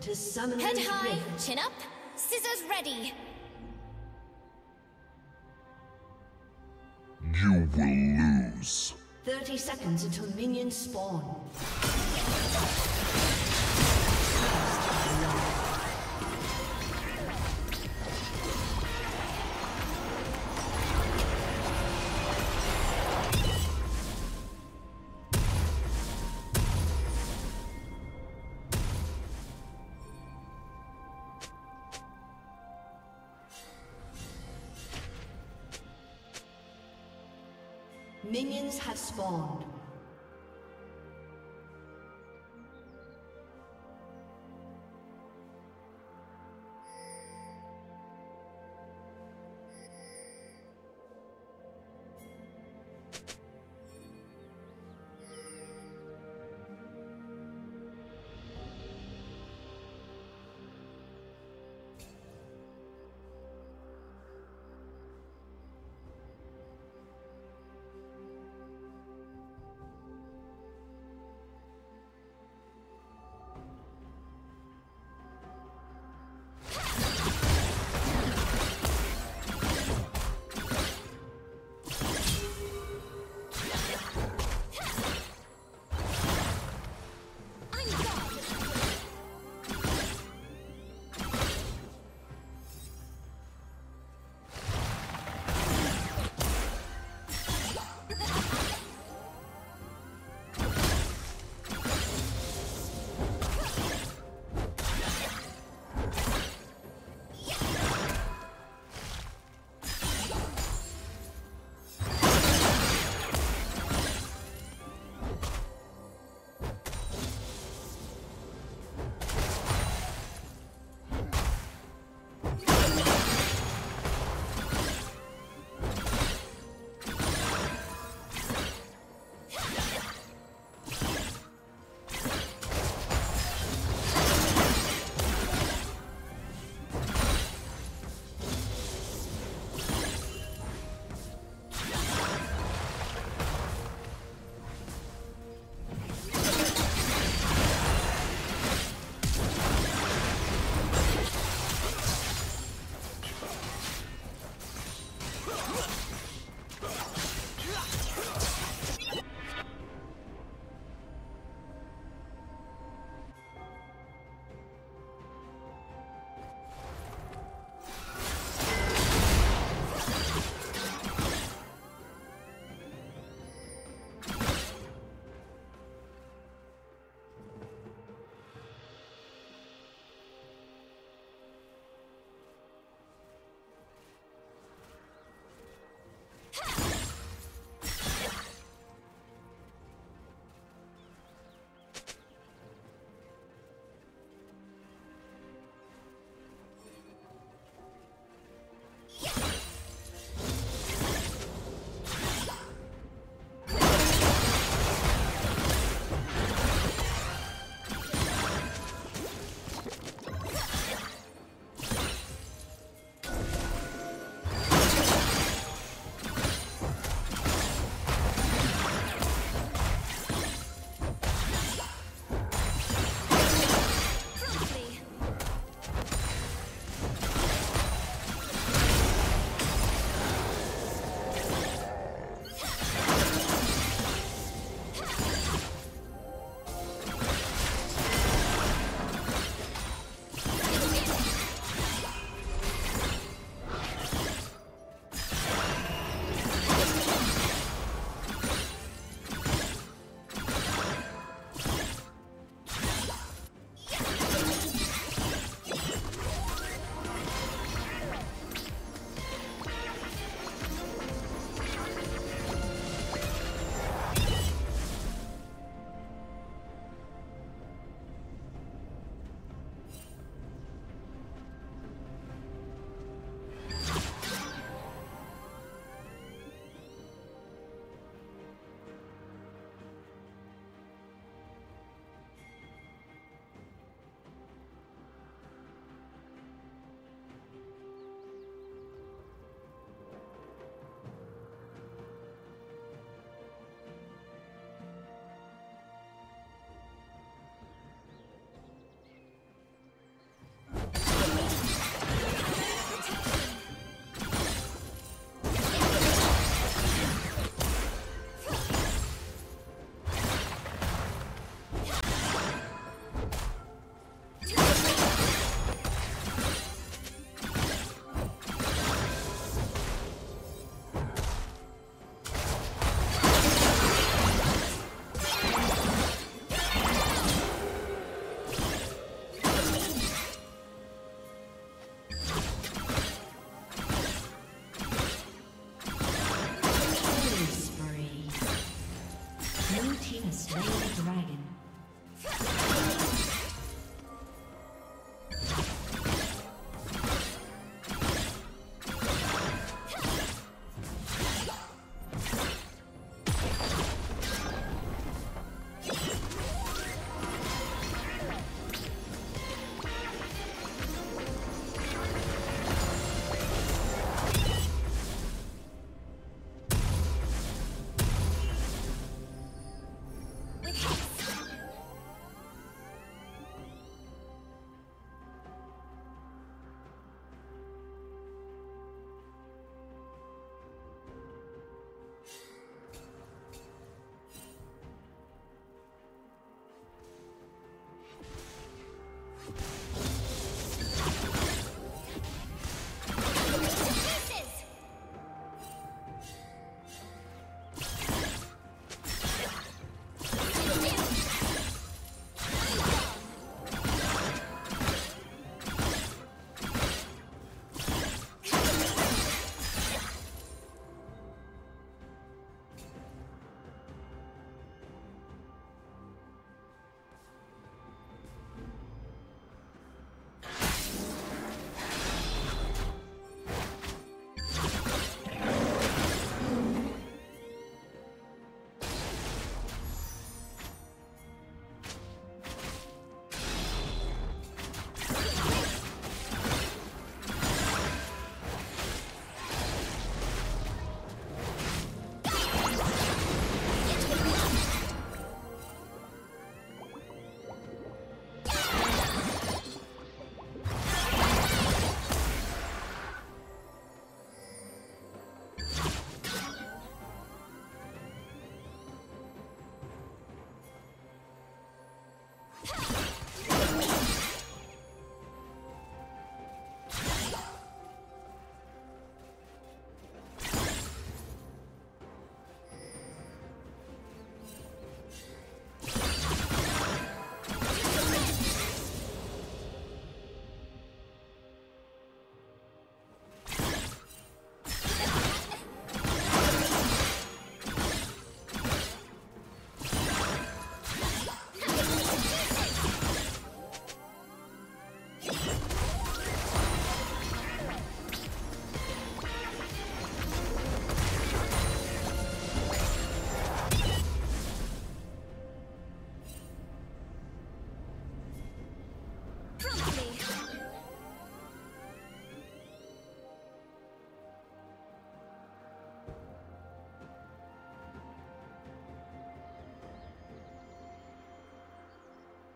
to summon Head high, chin up, scissors ready. You will lose. 30 seconds until minions spawn.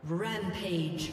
Rampage.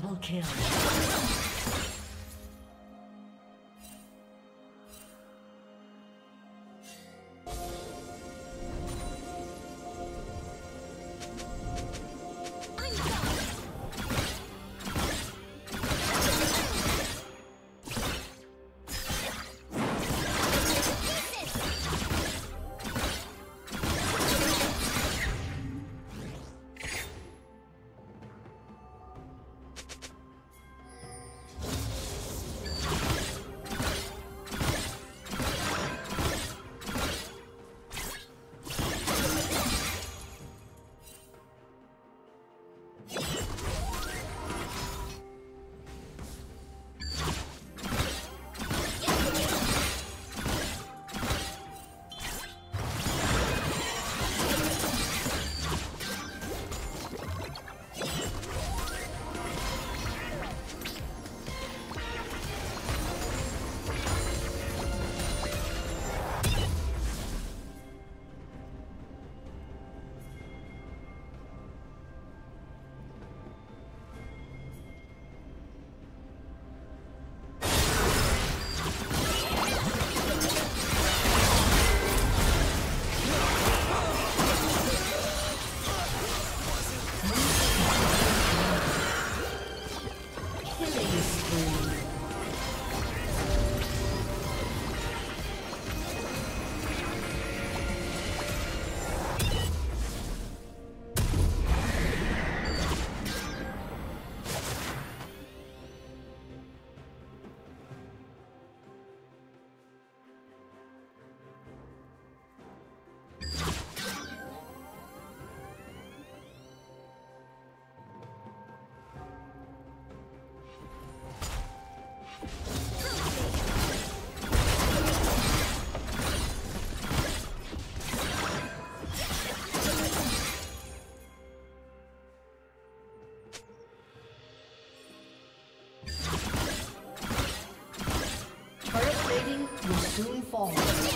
Double kill. soon fall.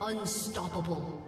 Unstoppable.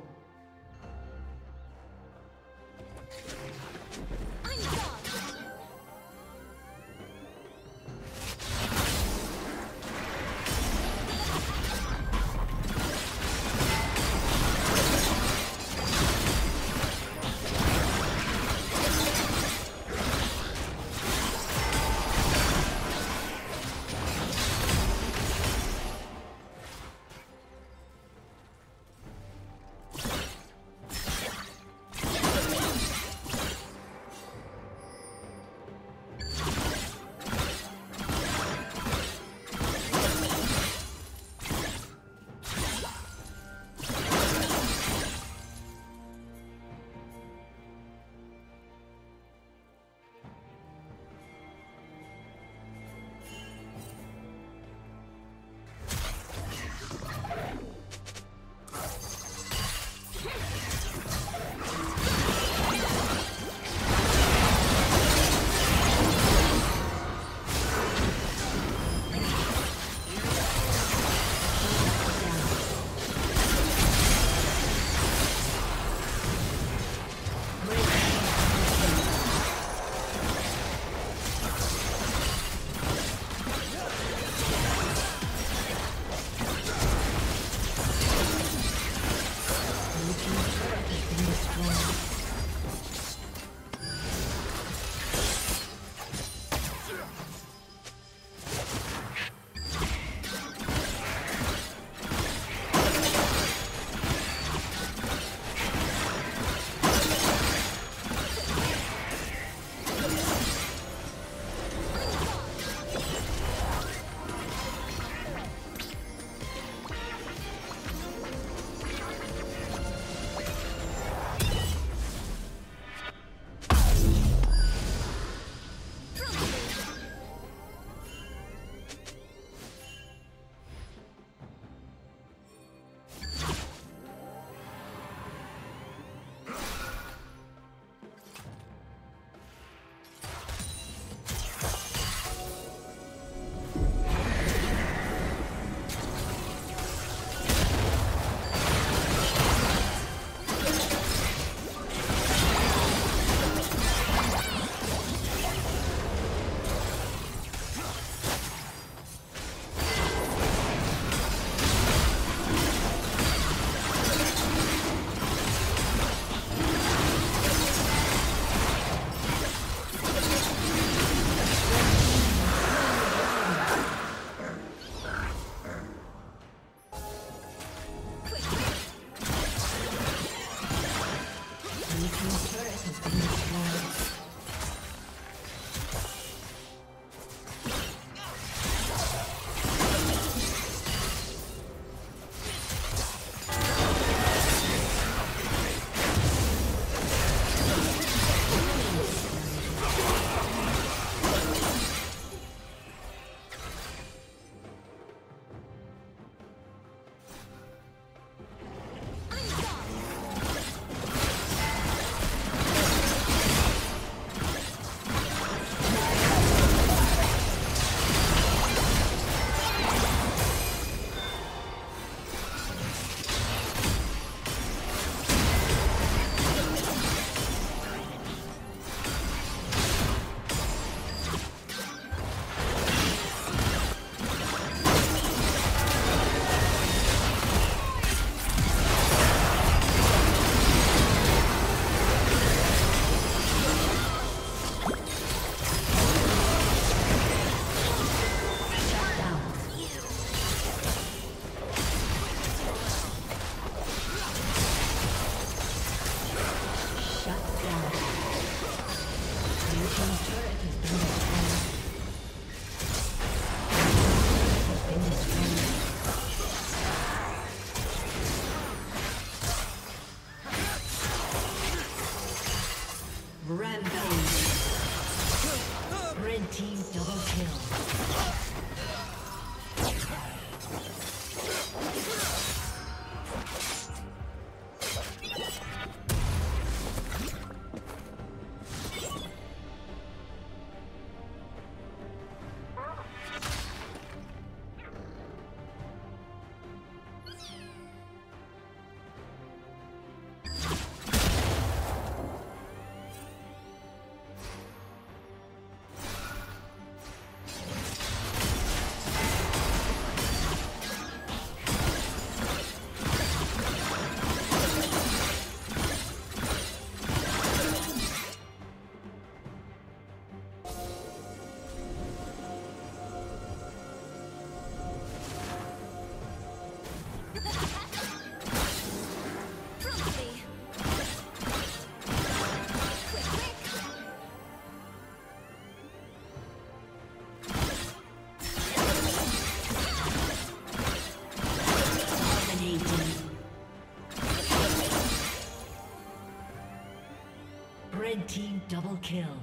Team double kill.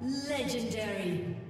Legendary. A summoner has disconnected. A